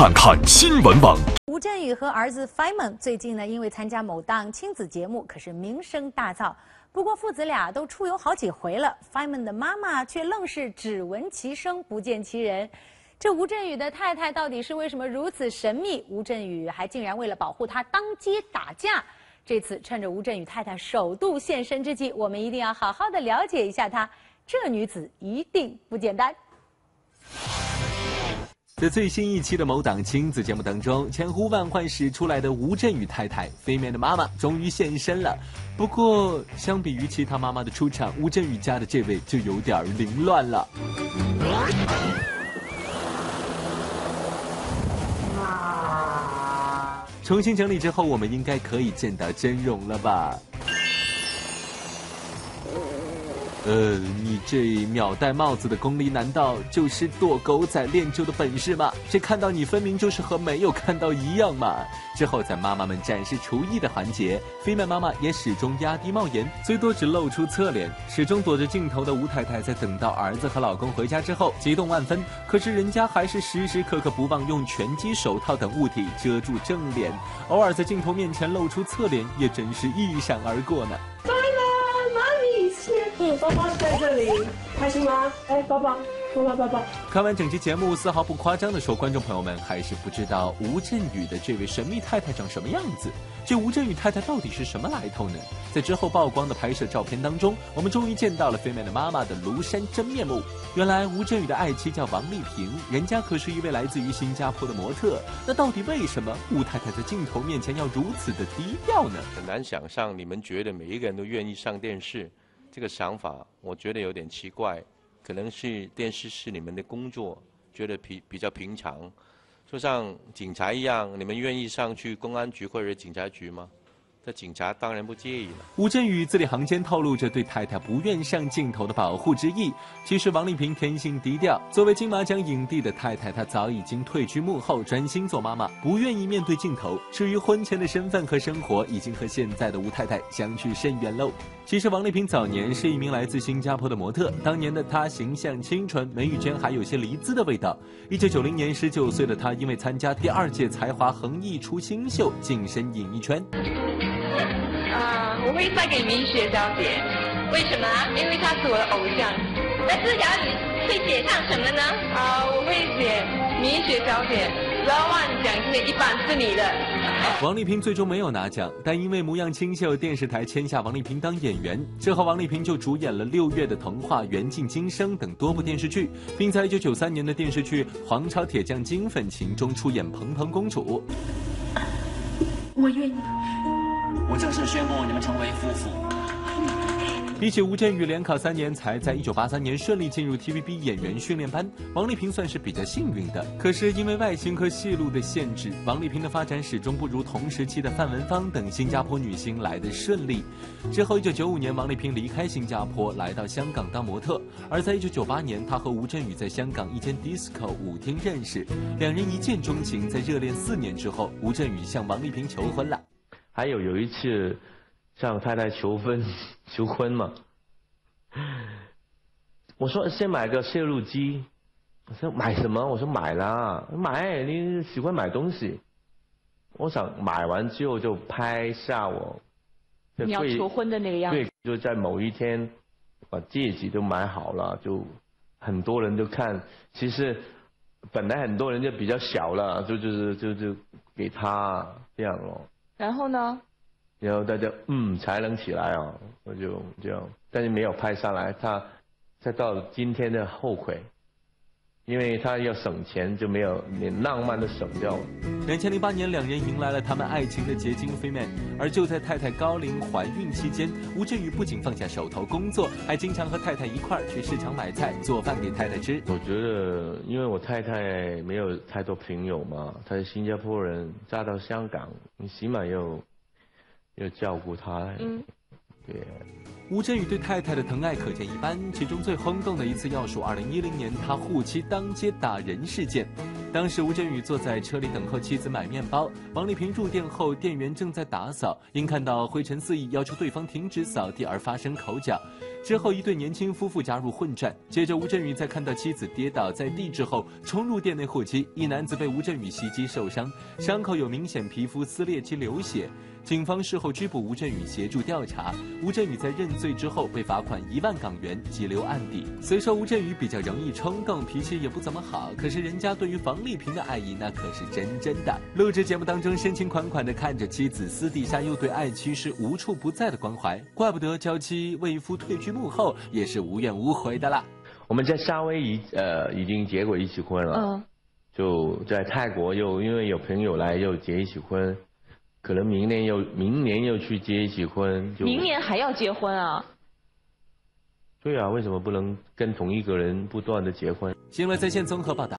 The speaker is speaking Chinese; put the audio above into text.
看看新闻网。吴镇宇和儿子 Feynman 最近呢，因为参加某档亲子节目，可是名声大噪。不过父子俩都出游好几回了，Feynman 的妈妈却愣是只闻其声不见其人。这吴镇宇的太太到底是为什么如此神秘？吴镇宇还竟然为了保护她当街打架。这次趁着吴镇宇太太首度现身之际，我们一定要好好的了解一下她。这女子一定不简单。在最新一期的某档亲子节目当中，千呼万唤始出来的吴镇宇太太飞面的妈妈终于现身了。不过，相比于其他妈妈的出场，吴镇宇家的这位就有点凌乱了。重新整理之后，我们应该可以见到真容了吧？呃，你这秒戴帽子的功力，难道就是躲狗仔练就的本事吗？这看到你分明就是和没有看到一样嘛！之后在妈妈们展示厨艺的环节，飞麦妈妈也始终压低帽檐，最多只露出侧脸。始终躲着镜头的吴太太，在等到儿子和老公回家之后，激动万分。可是人家还是时时刻刻不忘用拳击手套等物体遮住正脸，偶尔在镜头面前露出侧脸，也真是一闪而过呢。嗯，包包在这里，开心吗？哎，包包，包包，包包。看完整期节目，丝毫不夸张的说，观众朋友们还是不知道吴镇宇的这位神秘太太长什么样子。这吴镇宇太太到底是什么来头呢？在之后曝光的拍摄照片当中，我们终于见到了飞妹的妈妈的庐山真面目。原来吴镇宇的爱妻叫王丽萍，人家可是一位来自于新加坡的模特。那到底为什么吴太太在镜头面前要如此的低调呢？很难想象，你们觉得每一个人都愿意上电视。这个想法我觉得有点奇怪，可能是电视是你们的工作，觉得比比较平常，就像警察一样，你们愿意上去公安局或者警察局吗？警察当然不介意了。吴镇宇字里行间透露着对太太不愿上镜头的保护之意。其实王丽萍天性低调，作为金马奖影帝的太太，她早已经退居幕后，专心做妈妈，不愿意面对镜头。至于婚前的身份和生活，已经和现在的吴太太相去甚远喽。其实王丽萍早年是一名来自新加坡的模特，当年的她形象清纯，眉宇间还有些黎姿的味道。一九九零年，十九岁的她因为参加第二届才华横溢出新秀，晋升演艺圈。我会嫁给明雪小姐，为什么？因为她是我的偶像。那字条你会写上什么呢？啊，我会写明雪小姐，不要忘奖金一半是你的。王丽萍最终没有拿奖，但因为模样清秀，电视台签下王丽萍当演员。之后，王丽萍就主演了《六月的童话》《缘尽今生》等多部电视剧，并在1993年的电视剧《皇朝铁匠金粉情》中出演蓬蓬公主。我愿意。我正式宣布你们成为夫妇。比起吴镇宇连考三年才在一九八三年顺利进入 TVB 演员训练班，王丽萍算是比较幸运的。可是因为外形和戏路的限制，王丽萍的发展始终不如同时期的范文芳等新加坡女星来的顺利。之后，一九九五年，王丽萍离开新加坡，来到香港当模特。而在一九九八年，她和吴镇宇在香港一间 disco 舞厅认识，两人一见钟情。在热恋四年之后，吴镇宇向王丽萍求婚了。还有有一次向太太求婚 求婚嘛，我说先买个摄录机，我说买什么？我说买啦，买你喜欢买东西，我想买完之后就拍下我。你要求婚的那个样子。对，就在某一天把戒指都买好了，就很多人都看。其实本来很多人就比较小了，就就是就就给他这样了。然后呢？然后大家嗯才能起来哦，我就这样，但是没有拍下来，他再到今天的后悔。因为他要省钱，就没有连浪漫都省掉了。两千零八年，两人迎来了他们爱情的结晶飞妹。而就在太太高龄怀孕期间，吴镇宇不仅放下手头工作，还经常和太太一块儿去市场买菜，做饭给太太吃。我觉得，因为我太太没有太多朋友嘛，她是新加坡人，嫁到香港，你起码要要照顾她。嗯。吴镇宇对太太的疼爱可见一斑，其中最轰动的一次要数2010年他护妻当街打人事件。当时吴镇宇坐在车里等候妻子买面包，王丽萍入店后，店员正在打扫，因看到灰尘四溢，要求对方停止扫地而发生口角。之后，一对年轻夫妇加入混战。接着，吴镇宇在看到妻子跌倒在地之后，冲入店内护妻。一男子被吴镇宇袭击受伤，伤口有明显皮肤撕裂及流血。警方事后拘捕吴镇宇，协助调查。吴镇宇在认罪之后被罚款一万港元，急留案底。虽说吴镇宇比较容易冲动，脾气也不怎么好，可是人家对于房丽萍的爱意那可是真真的。录制节目当中深情款款的看着妻子，私底下又对爱妻是无处不在的关怀，怪不得娇妻为夫退居幕后也是无怨无悔的啦。我们在夏威夷呃已经结过一次婚了，嗯，就在泰国又因为有朋友来又结一起婚。可能明年又明年又去结一起婚，明年还要结婚啊？对啊，为什么不能跟同一个人不断的结婚？新闻在线综合报道。